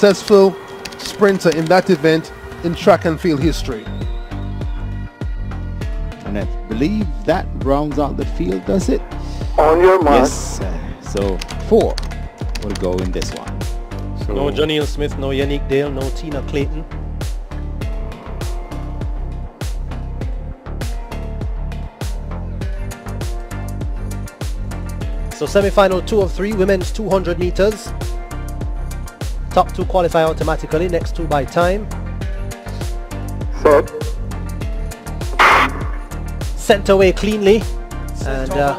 successful sprinter in that event in track and field history. And I believe that rounds out the field, does it? On your mark. Yes. Uh, so four will go in this one. So no Johnny Smith, no Yannick Dale, no Tina Clayton. So semi-final two of three, women's 200 meters. Top two qualify automatically, next two by time. Set. Sent away cleanly. And uh,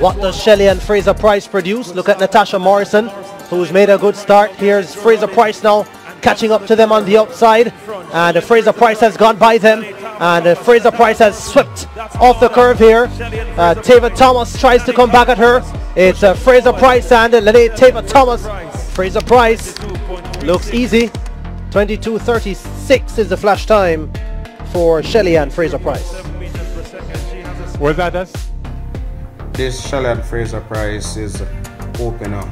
what does Shelly-Ann Fraser-Pryce produce? Look at Natasha Morrison, who's made a good start. Here's Fraser-Pryce now catching up to them on the outside. And uh, Fraser-Pryce has gone by them. And uh, Fraser-Pryce has swept off the curve here. Uh, Tava Thomas tries to come back at her. It's uh, Fraser-Pryce and uh, Lanae-Tava Thomas. Fraser-Pryce looks easy. 22.36 is the flash time for Shelly-Ann Fraser-Pryce. Where's that us? This Shelly-Ann Fraser-Pryce is opener.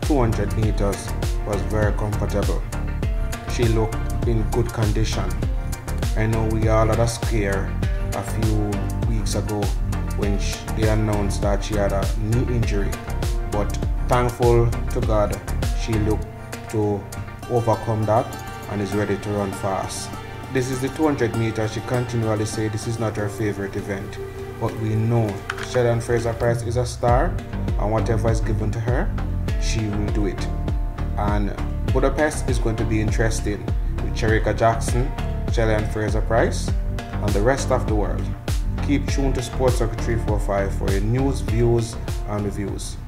200 meters was very comfortable. She looked in good condition. I know we all had a scare a few weeks ago when she, they announced that she had a knee injury, but thankful to God, she looked to overcome that and is ready to run fast. This is the 200 meters. She continually say this is not her favorite event, but we know Shelly-Ann Fraser-Pryce is a star, and whatever is given to her, she will do it. And Budapest is going to be interesting with Shericka Jackson, Shelly-Ann Fraser-Pryce, and the rest of the world. Keep tuned to Sports Circle 345 for your news, views, and reviews.